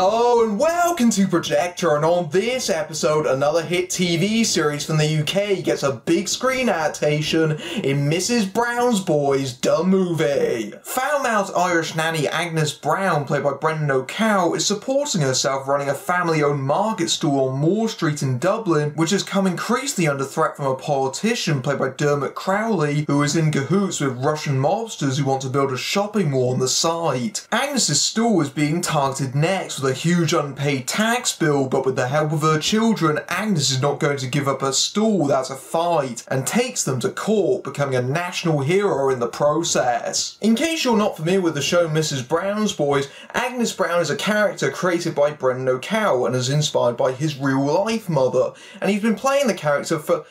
Hello and welcome to Projector and on this episode another hit TV series from the UK gets a big screen adaptation in Mrs Brown's Boys the movie. Foul-mouthed Irish nanny Agnes Brown played by Brendan O'Carroll is supporting herself running a family-owned market stall on Moore Street in Dublin which has come increasingly under threat from a politician played by Dermot Crowley who is in cahoots with Russian mobsters who want to build a shopping mall on the site. Agnes's stall is being targeted next with a huge unpaid tax bill, but with the help of her children, Agnes is not going to give up her stall without a fight and takes them to court, becoming a national hero in the process. In case you're not familiar with the show Mrs. Brown's Boys, Agnes Brown is a character created by Brendan O'Carroll and is inspired by his real life mother, and he's been playing the character for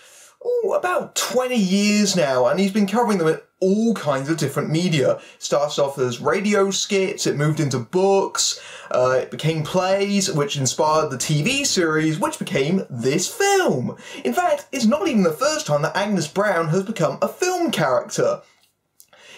ooh, about 20 years now, and he's been covering them in all kinds of different media. Starts off as radio skits, it moved into books, uh, it became plays, which inspired the TV series, which became this film. In fact, it's not even the first time that Agnes Brown has become a film character.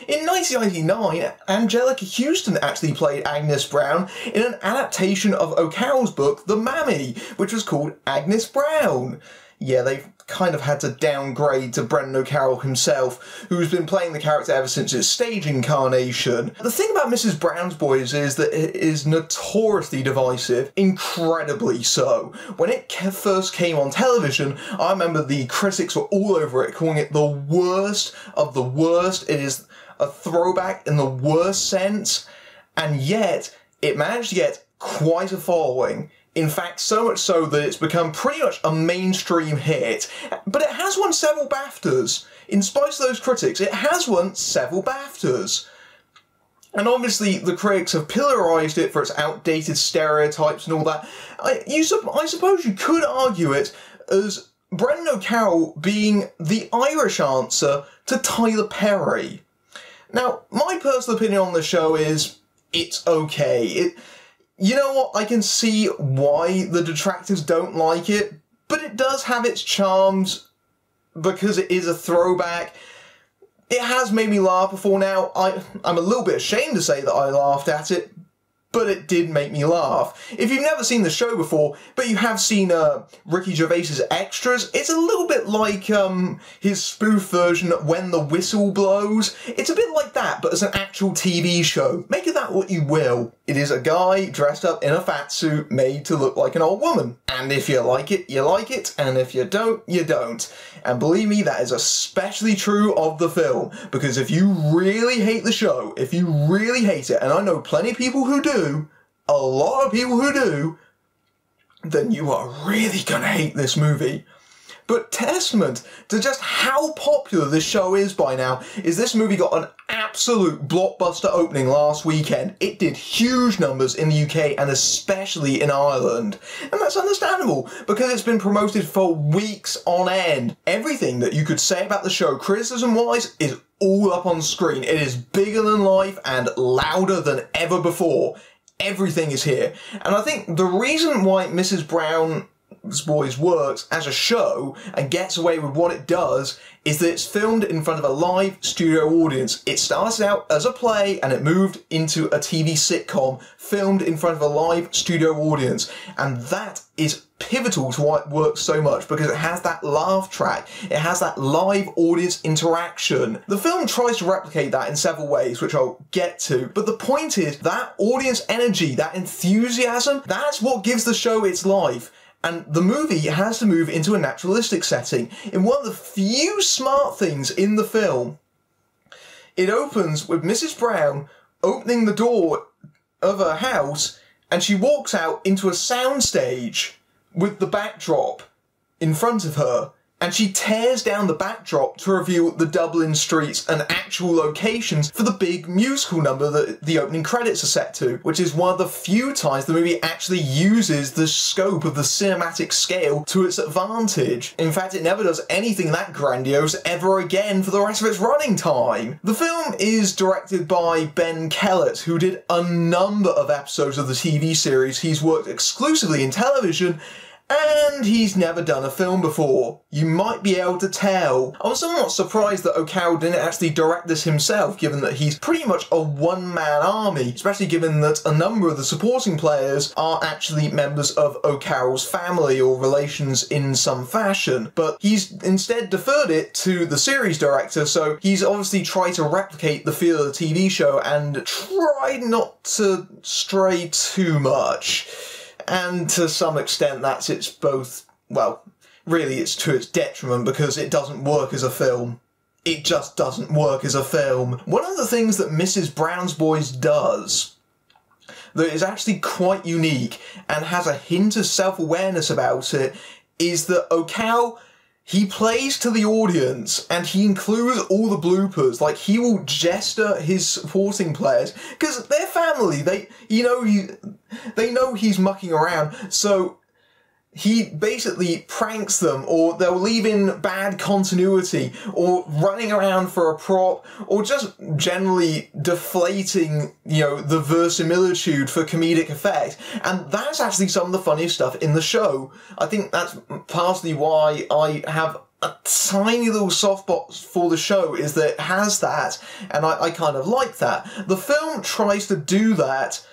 In 1999, Anjelica Huston actually played Agnes Brown in an adaptation of O'Carroll's book, The Mammy, which was called Agnes Brown. Yeah, they've kind of had to downgrade to Brendan O'Carroll himself, who's been playing the character ever since its stage incarnation. The thing about Mrs. Brown's Boys is that it is notoriously divisive, incredibly so. When it first came on television, I remember the critics were all over it, calling it the worst of the worst. It is a throwback in the worst sense, and yet it managed to get quite a following. In fact, so much so that it's become pretty much a mainstream hit. But it has won several BAFTAs. In spite of those critics, it has won several BAFTAs. And obviously, the critics have pillarised it for its outdated stereotypes and all that. I, you, I suppose you could argue it as Brendan O'Carroll being the Irish answer to Tyler Perry. Now, my personal opinion on the show is it's okay. It, you know what? I can see why the detractors don't like it, but it does have its charms because it is a throwback. It has made me laugh before now. I, I'm a little bit ashamed to say that I laughed at it, but it did make me laugh. If you've never seen the show before, but you have seen uh, Ricky Gervais's extras, it's a little bit like um, his spoof version of When the Whistle Blows. It's a bit like that, but as an actual TV show. Make of that what you will. It is a guy dressed up in a fat suit made to look like an old woman. And if you like it, you like it, and if you don't, you don't. And believe me, that is especially true of the film, because if you really hate the show, if you really hate it, and I know plenty of people who do, a lot of people who do, then you are really gonna hate this movie. But testament to just how popular this show is by now is this movie got an absolute blockbuster opening last weekend. It did huge numbers in the UK and especially in Ireland. And that's understandable because it's been promoted for weeks on end. Everything that you could say about the show criticism wise is all up on screen. It is bigger than life and louder than ever before. Everything is here. And I think the reason why Mrs. Brown Boys works as a show and gets away with what it does is that it's filmed in front of a live studio audience. It started out as a play and it moved into a TV sitcom filmed in front of a live studio audience. And that is pivotal to why it works so much because it has that laugh track, it has that live audience interaction. The film tries to replicate that in several ways, which I'll get to, but the point is that audience energy, that enthusiasm, that's what gives the show its life. And the movie has to move into a naturalistic setting. In one of the few smart things in the film, it opens with Mrs. Brown opening the door of her house and she walks out into a soundstage with the backdrop in front of her and she tears down the backdrop to reveal the Dublin streets and actual locations for the big musical number that the opening credits are set to, which is one of the few times the movie actually uses the scope of the cinematic scale to its advantage. In fact, it never does anything that grandiose ever again for the rest of its running time. The film is directed by Ben Kellett, who did a number of episodes of the TV series. He's worked exclusively in television and he's never done a film before. You might be able to tell. I was somewhat surprised that O'Carroll didn't actually direct this himself, given that he's pretty much a one-man army, especially given that a number of the supporting players are actually members of O'Carroll's family or relations in some fashion. But he's instead deferred it to the series director, so he's obviously tried to replicate the feel of the TV show and tried not to stray too much and to some extent that's its both, well, really it's to its detriment because it doesn't work as a film. It just doesn't work as a film. One of the things that Mrs. Brown's Boys does that is actually quite unique and has a hint of self-awareness about it is that O'Carroll he plays to the audience and he includes all the bloopers. Like he will gesture his supporting players because they're family. They, you know, he, they know he's mucking around. So he basically pranks them or they'll leave in bad continuity or running around for a prop or just generally deflating you know the verisimilitude for comedic effect. And that's actually some of the funniest stuff in the show. I think that's partly why i have a tiny little soft spot for the show is that it has that and I, I kind of like that. The film tries to do that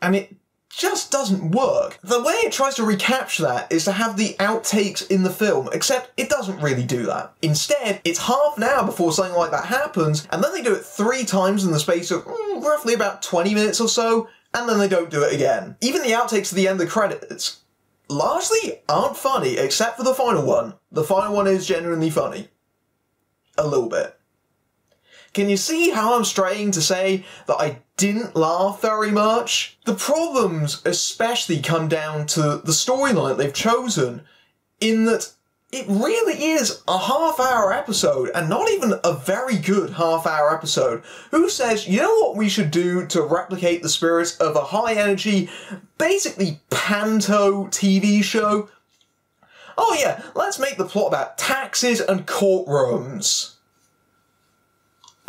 and it just doesn't work. The way it tries to recapture that is to have the outtakes in the film, except it doesn't really do that. Instead, it's half an hour before something like that happens, and then they do it three times in the space of mm, roughly about 20 minutes or so, and then they don't do it again. Even the outtakes at the end of the credits largely aren't funny, except for the final one. The final one is genuinely funny. A little bit. Can you see how I'm straying to say that I didn't laugh very much? The problems especially come down to the storyline they've chosen, in that it really is a half hour episode and not even a very good half hour episode. Who says, you know what we should do to replicate the spirit of a high energy, basically panto TV show? Oh yeah, let's make the plot about taxes and courtrooms.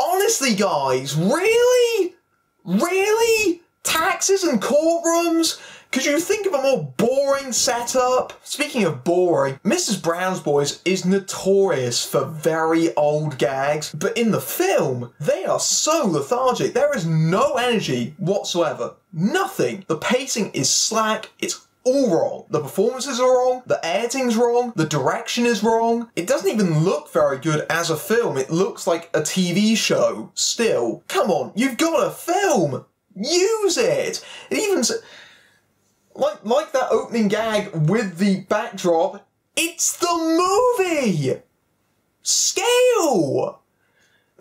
Honestly, guys, really? Really? Taxes and courtrooms? Could you think of a more boring setup? Speaking of boring, Mrs. Brown's Boys is notorious for very old gags, but in the film, they are so lethargic. There is no energy whatsoever. Nothing. The pacing is slack, it's all wrong. The performances are wrong, the editing's wrong, the direction is wrong. It doesn't even look very good as a film. It looks like a TV show still. Come on, you've got a film! Use it! It even like like that opening gag with the backdrop, it's the movie! Scale!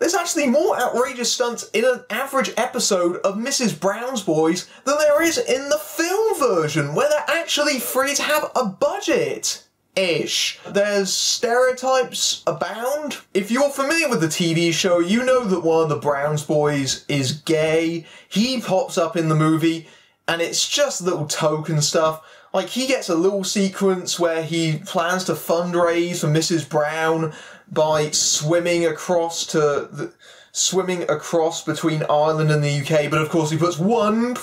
There's actually more outrageous stunts in an average episode of Mrs. Brown's Boys than there is in the film version, where they're actually free to have a budget. Ish. There's stereotypes abound. If you're familiar with the TV show, you know that one of the Browns boys is gay. He pops up in the movie, and it's just little token stuff. Like, he gets a little sequence where he plans to fundraise for Mrs. Brown by swimming across to the, swimming across between Ireland and the UK. But of course, he puts one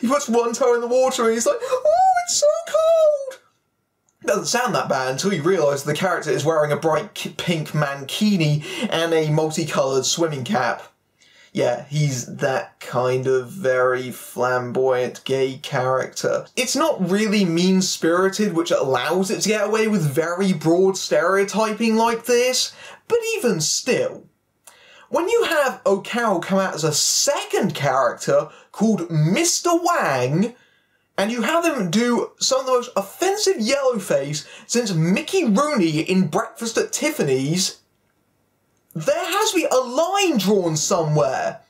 he puts one toe in the water, and he's like, "Oh, it's so cold." Doesn't sound that bad until you realise the character is wearing a bright pink mankini and a multicoloured swimming cap yeah, he's that kind of very flamboyant gay character. It's not really mean spirited, which allows it to get away with very broad stereotyping like this, but even still. When you have O'Carroll come out as a second character called Mr. Wang, and you have him do some of the most offensive yellowface since Mickey Rooney in Breakfast at Tiffany's, there has to be a line drawn somewhere.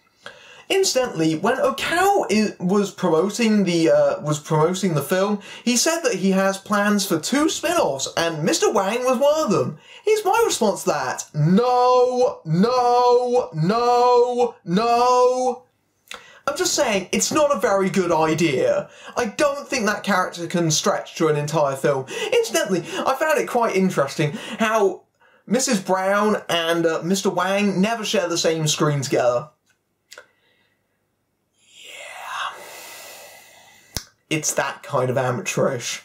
Incidentally, when O'Carroll was promoting the uh, was promoting the film, he said that he has plans for two spin-offs, and Mr. Wang was one of them. Here's my response to that: No, no, no, no. I'm just saying, it's not a very good idea. I don't think that character can stretch to an entire film. Incidentally, I found it quite interesting how Mrs. Brown and uh, Mr. Wang never share the same screen together. Yeah. It's that kind of amateurish.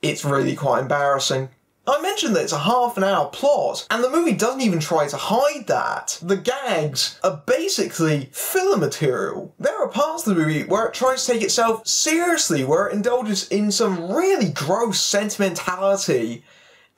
it's really quite embarrassing. I mentioned that it's a half an hour plot, and the movie doesn't even try to hide that. The gags are basically filler material. There are parts of the movie where it tries to take itself seriously, where it indulges in some really gross sentimentality.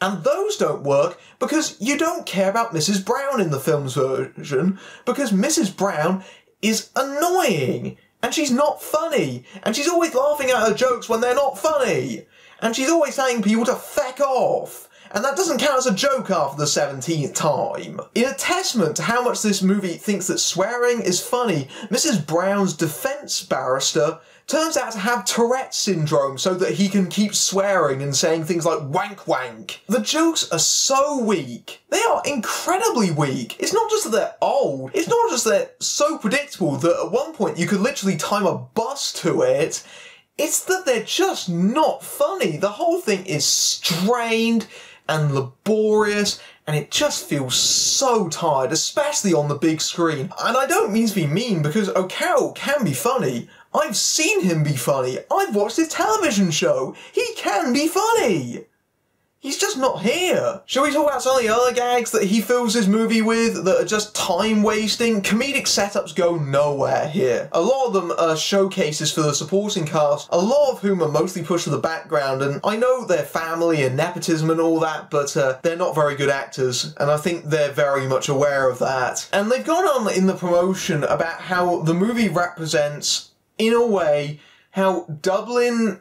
And those don't work because you don't care about Mrs. Brown in the film's version, because Mrs. Brown is annoying, and she's not funny, and she's always laughing at her jokes when they're not funny and she's always telling people to feck off. And that doesn't count as a joke after the 17th time. In a testament to how much this movie thinks that swearing is funny, Mrs. Brown's defense barrister turns out to have Tourette's syndrome so that he can keep swearing and saying things like wank wank. The jokes are so weak. They are incredibly weak. It's not just that they're old, it's not just that they're so predictable that at one point you could literally time a bus to it. It's that they're just not funny. The whole thing is strained and laborious and it just feels so tired, especially on the big screen. And I don't mean to be mean because O'Carroll can be funny. I've seen him be funny. I've watched his television show. He can be funny. He's just not here. Shall we talk about some of the other gags that he fills his movie with that are just time wasting? Comedic setups go nowhere here. A lot of them are showcases for the supporting cast, a lot of whom are mostly pushed to the background, and I know they're family and nepotism and all that, but uh, they're not very good actors, and I think they're very much aware of that. And they've gone on in the promotion about how the movie represents, in a way, how Dublin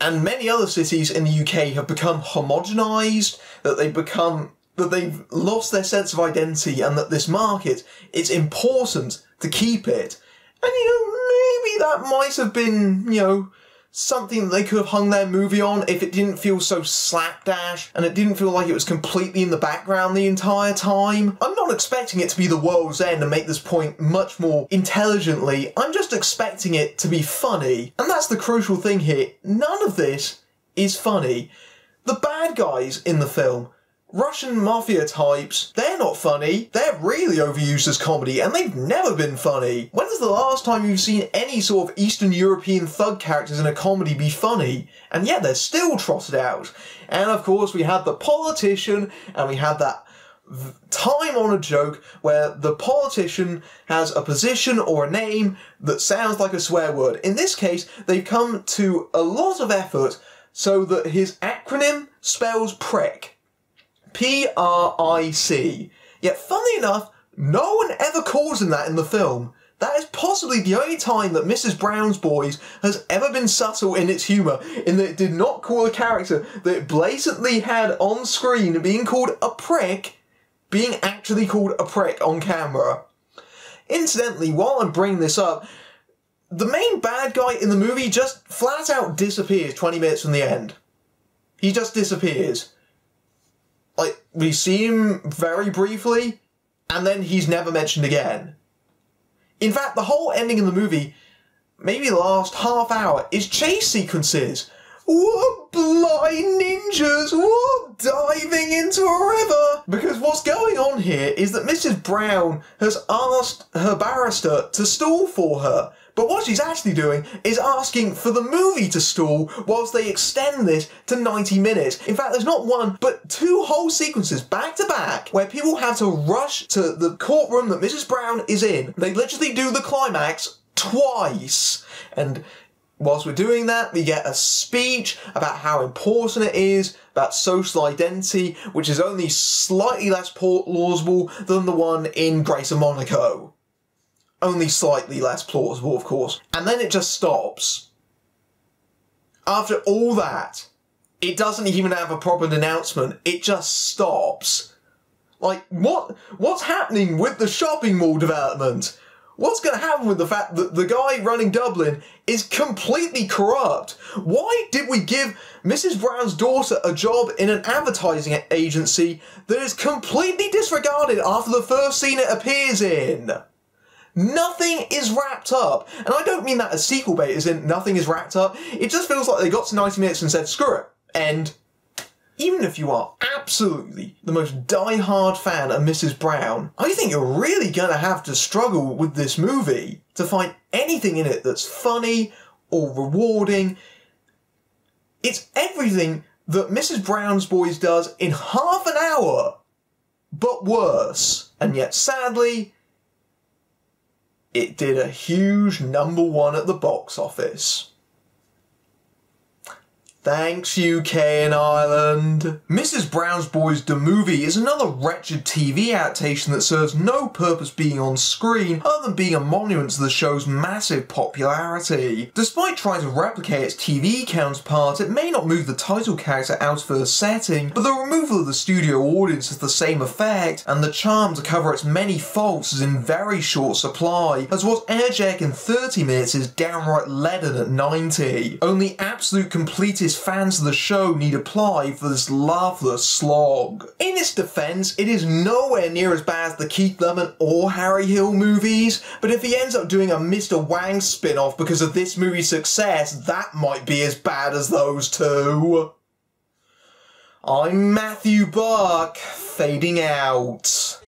and many other cities in the UK have become homogenized, that they've become that they've lost their sense of identity and that this market, it's important to keep it. And you know, maybe that might have been, you know, something they could have hung their movie on if it didn't feel so slapdash and it didn't feel like it was completely in the background the entire time. I'm not expecting it to be the world's end and make this point much more intelligently. I'm just expecting it to be funny. And that's the crucial thing here. None of this is funny. The bad guys in the film Russian mafia types, they're not funny. They're really overused as comedy, and they've never been funny. When is the last time you've seen any sort of Eastern European thug characters in a comedy be funny? And yet they're still trotted out. And of course, we had the politician, and we had that time on a joke where the politician has a position or a name that sounds like a swear word. In this case, they've come to a lot of effort so that his acronym spells prick. P-R-I-C. Yet, funnily enough, no one ever calls him that in the film. That is possibly the only time that Mrs. Brown's Boys has ever been subtle in its humour, in that it did not call a character that it blatantly had on screen being called a prick, being actually called a prick on camera. Incidentally, while I'm bringing this up, the main bad guy in the movie just flat out disappears 20 minutes from the end. He just disappears like we see him very briefly, and then he's never mentioned again. In fact, the whole ending of the movie, maybe the last half hour, is chase sequences. What blind ninjas? What diving into a river? Because what's going on here is that Mrs. Brown has asked her barrister to stall for her but what she's actually doing is asking for the movie to stall whilst they extend this to 90 minutes. In fact, there's not one, but two whole sequences back to back where people have to rush to the courtroom that Mrs. Brown is in. They literally do the climax twice. And whilst we're doing that, we get a speech about how important it is about social identity, which is only slightly less plausible than the one in Grace of Monaco only slightly less plausible, of course. And then it just stops. After all that, it doesn't even have a proper announcement. It just stops. Like, what? What's happening with the shopping mall development? What's going to happen with the fact that the guy running Dublin is completely corrupt? Why did we give Mrs. Brown's daughter a job in an advertising agency that is completely disregarded after the first scene it appears in? Nothing is wrapped up. And I don't mean that as sequel bait, as in nothing is wrapped up. It just feels like they got to 90 minutes and said, screw it. And even if you are absolutely the most die-hard fan of Mrs. Brown, I think you're really gonna have to struggle with this movie to find anything in it that's funny or rewarding. It's everything that Mrs. Brown's Boys does in half an hour, but worse. And yet, sadly, it did a huge number one at the box office. Thanks, UK and Ireland. Mrs. Brown's Boys the movie is another wretched TV adaptation that serves no purpose being on screen other than being a monument to the show's massive popularity. Despite trying to replicate its TV counterpart, it may not move the title character out of her setting, but the removal of the studio audience has the same effect, and the charm to cover its many faults is in very short supply, as what's energetic in 30 minutes is downright leaden at 90. Only absolute completist fans of the show need apply for this loveless slog. In its defense, it is nowhere near as bad as the Keith Lemon or Harry Hill movies, but if he ends up doing a Mr. Wang spin-off because of this movie's success, that might be as bad as those two. I'm Matthew Buck, fading out.